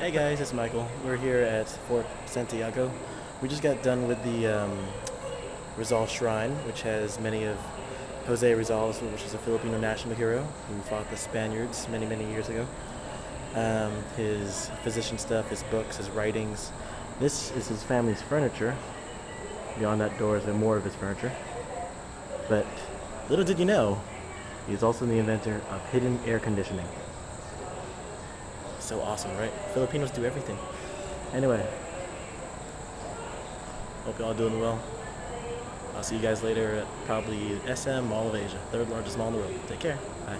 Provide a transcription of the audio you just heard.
Hey guys, it's Michael. We're here at Fort Santiago. We just got done with the um, Rizal Shrine, which has many of Jose Rizal's, which is a Filipino national hero who fought the Spaniards many, many years ago. Um, his physician stuff, his books, his writings. This is his family's furniture. Beyond that door is more of his furniture. But little did you know, he he's also the inventor of hidden air conditioning. So awesome, right? Filipinos do everything. Anyway, hope you all doing well. I'll see you guys later at probably SM Mall of Asia, third largest mall in the world. Take care. Bye.